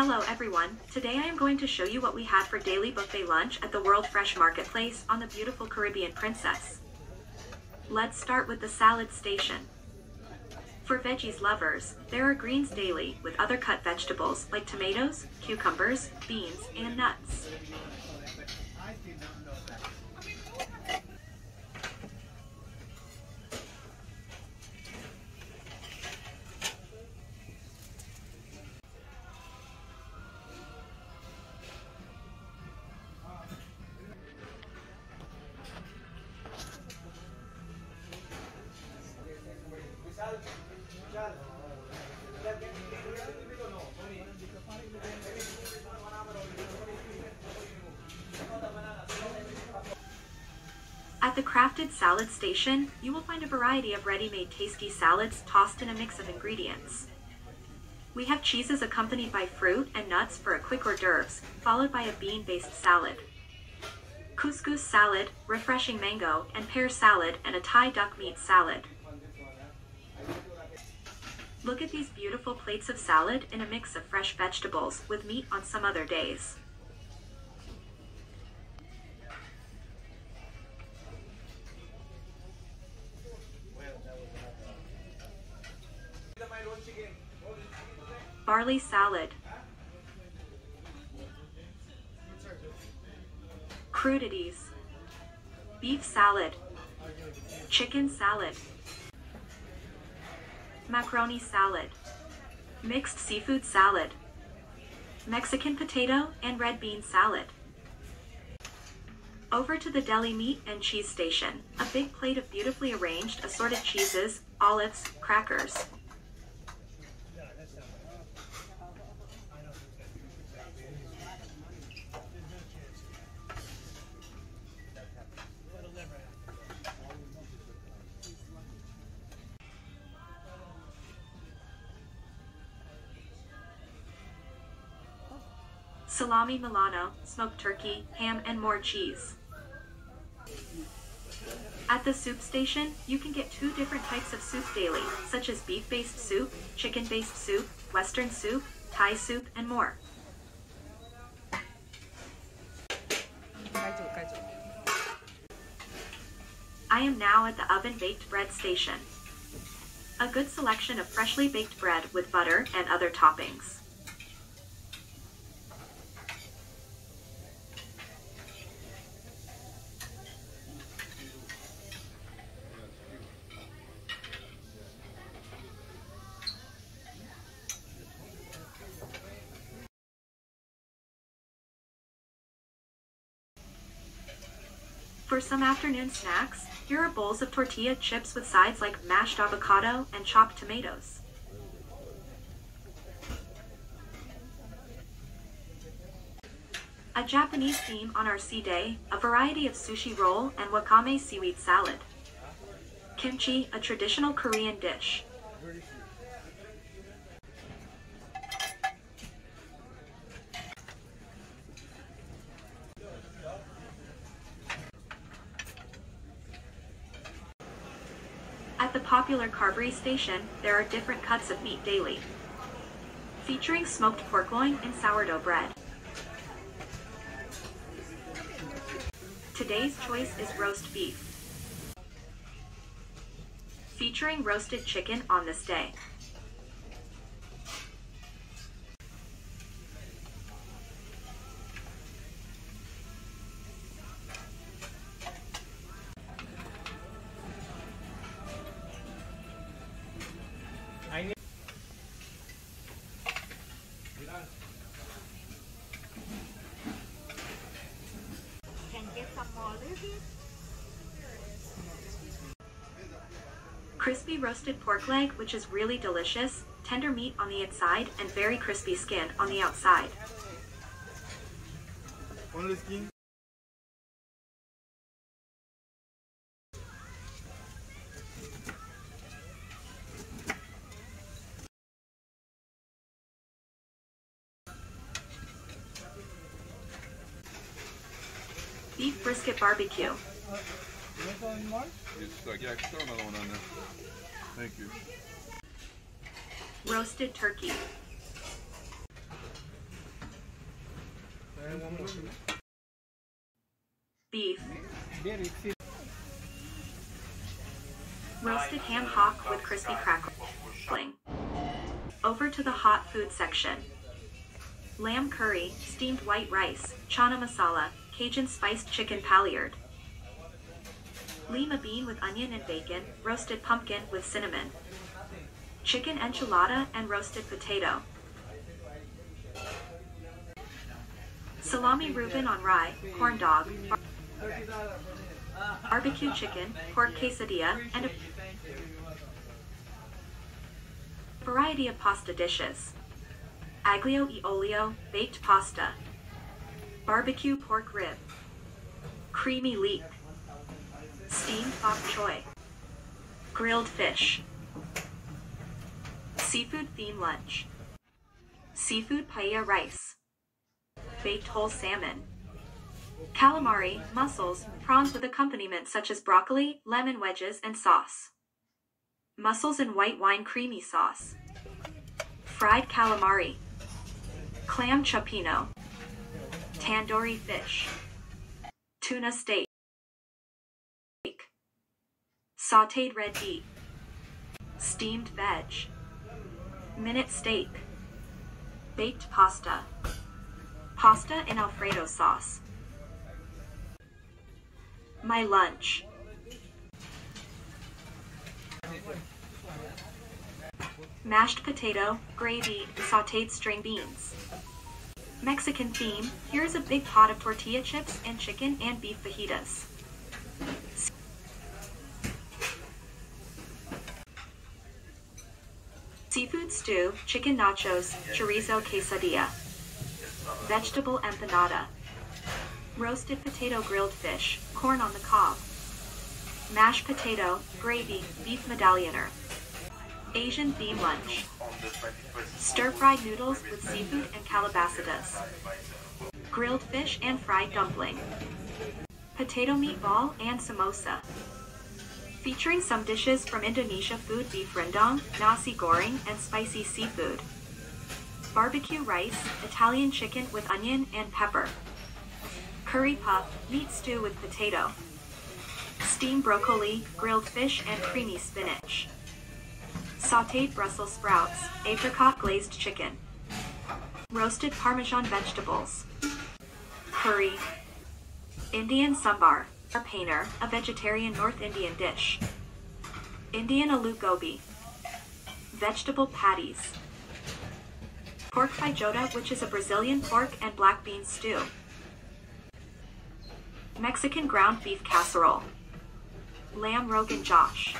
Hello everyone, today I am going to show you what we had for daily buffet lunch at the World Fresh Marketplace on the beautiful Caribbean Princess. Let's start with the salad station. For veggies lovers, there are greens daily with other cut vegetables like tomatoes, cucumbers, beans, and nuts. The Crafted Salad Station, you will find a variety of ready-made tasty salads tossed in a mix of ingredients. We have cheeses accompanied by fruit and nuts for a quick hors d'oeuvres, followed by a bean-based salad. Couscous salad, refreshing mango and pear salad and a Thai duck meat salad. Look at these beautiful plates of salad in a mix of fresh vegetables with meat on some other days. Barley salad. Crudités. Beef salad. Chicken salad. Macaroni salad. Mixed seafood salad. Mexican potato and red bean salad. Over to the deli meat and cheese station, a big plate of beautifully arranged assorted cheeses, olives, crackers. Salami Milano, smoked turkey, ham and more cheese. At the soup station, you can get two different types of soup daily, such as beef-based soup, chicken-based soup, western soup, Thai soup, and more. I am now at the oven-baked bread station. A good selection of freshly baked bread with butter and other toppings. For some afternoon snacks, here are bowls of tortilla chips with sides like mashed avocado and chopped tomatoes. A Japanese theme on our sea day, a variety of sushi roll and wakame seaweed salad. Kimchi, a traditional Korean dish. At the popular Carvery station, there are different cuts of meat daily. Featuring smoked pork loin and sourdough bread. Today's choice is roast beef. Featuring roasted chicken on this day. Crispy roasted pork leg, which is really delicious, tender meat on the inside, and very crispy skin on the outside. Only skin? Beef brisket barbecue. Just like, yeah, throw another one on there. Thank you. Roasted turkey. Beef. Roasted ham hock with crispy crackling. Over to the hot food section. Lamb curry, steamed white rice, chana masala, Cajun spiced chicken paillard. Lima bean with onion and bacon, roasted pumpkin with cinnamon. Chicken enchilada and roasted potato. Salami Reuben on rye, corn dog, barbecue chicken, pork quesadilla, and a variety of pasta dishes. Aglio e olio, baked pasta, barbecue pork rib, creamy leek, steamed bok choy, grilled fish, seafood theme lunch, seafood paella rice, baked whole salmon, calamari, mussels, prawns with accompaniment such as broccoli, lemon wedges, and sauce, mussels in white wine creamy sauce, fried calamari, clam cioppino, tandoori fish, tuna steak, sauteed red beet, steamed veg, minute steak, baked pasta, pasta in alfredo sauce. My lunch. Mashed potato, gravy, sauteed string beans. Mexican theme, here's a big pot of tortilla chips and chicken and beef fajitas. Seafood stew, chicken nachos, chorizo quesadilla. Vegetable empanada. Roasted potato grilled fish, corn on the cob. Mashed potato, gravy, beef medallioner. Asian theme lunch. Stir-fried noodles with seafood and calabasas. Grilled fish and fried dumpling. Potato meatball and samosa. Featuring some dishes from Indonesia food beef rendang, nasi goreng, and spicy seafood. Barbecue rice, Italian chicken with onion and pepper. Curry puff, meat stew with potato. Steamed broccoli, grilled fish, and creamy spinach. Sauteed Brussels sprouts, apricot glazed chicken. Roasted Parmesan vegetables. Curry. Indian sambar, a painter, a vegetarian North Indian dish. Indian aloo gobi. Vegetable patties. Pork feijoada, which is a Brazilian pork and black bean stew. Mexican ground beef casserole. Lamb Rogan Josh.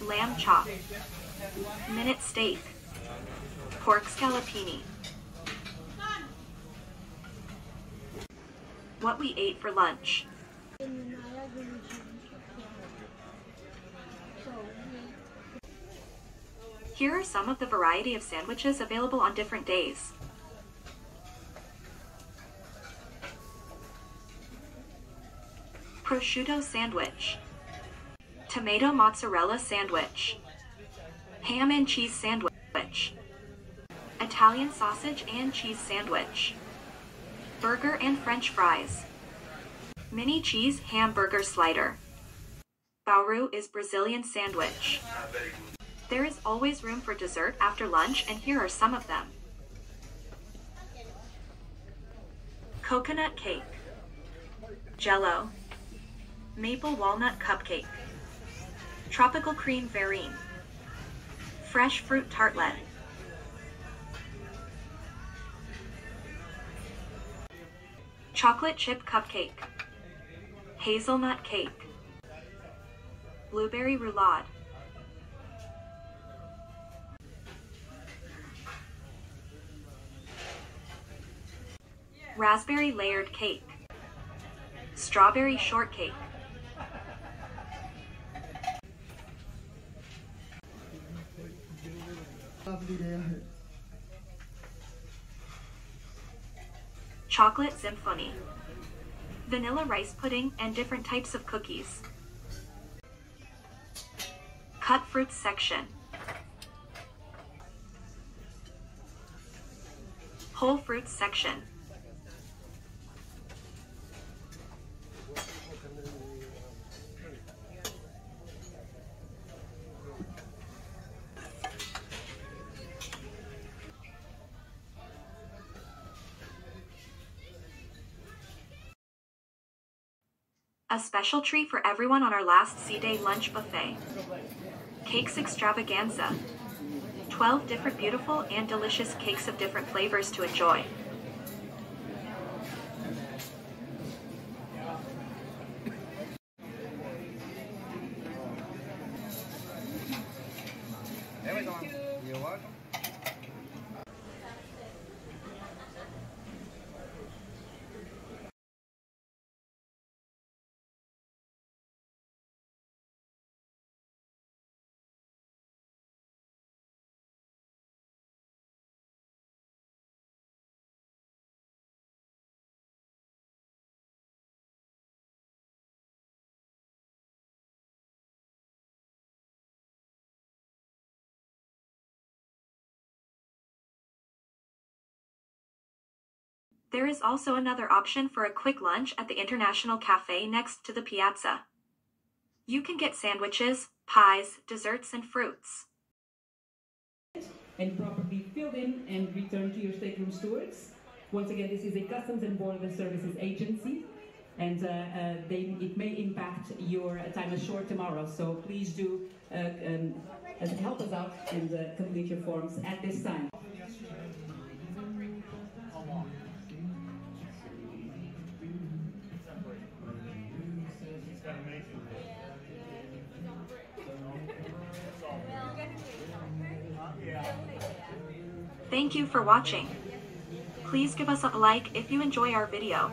Lamb chop. Minute steak. Pork scallopini. What we ate for lunch. Here are some of the variety of sandwiches available on different days. Prosciutto sandwich. Tomato mozzarella sandwich. Ham and cheese sandwich. Italian sausage and cheese sandwich. Burger and french fries. Mini cheese hamburger slider. Bauru is Brazilian sandwich. There is always room for dessert after lunch and here are some of them. Coconut cake. Jello. Maple walnut cupcake. Tropical cream verrine. Fresh fruit tartlet. Chocolate chip cupcake. Hazelnut cake. Blueberry roulade. Raspberry layered cake. Strawberry shortcake. chocolate symphony, vanilla rice pudding, and different types of cookies. Cut fruits section. Whole fruits section. A special treat for everyone on our last Sea Day lunch buffet. Cakes extravaganza. 12 different beautiful and delicious cakes of different flavors to enjoy. There is also another option for a quick lunch at the International Cafe next to the piazza. You can get sandwiches, pies, desserts, and fruits. and properly filled in and returned to your stateroom stewards. Once again, this is a Customs and Border Services agency, and uh, uh, they, it may impact your time ashore tomorrow. So please do uh, um, help us out and uh, complete your forms at this time. Thank you for watching. Please give us a like if you enjoy our video.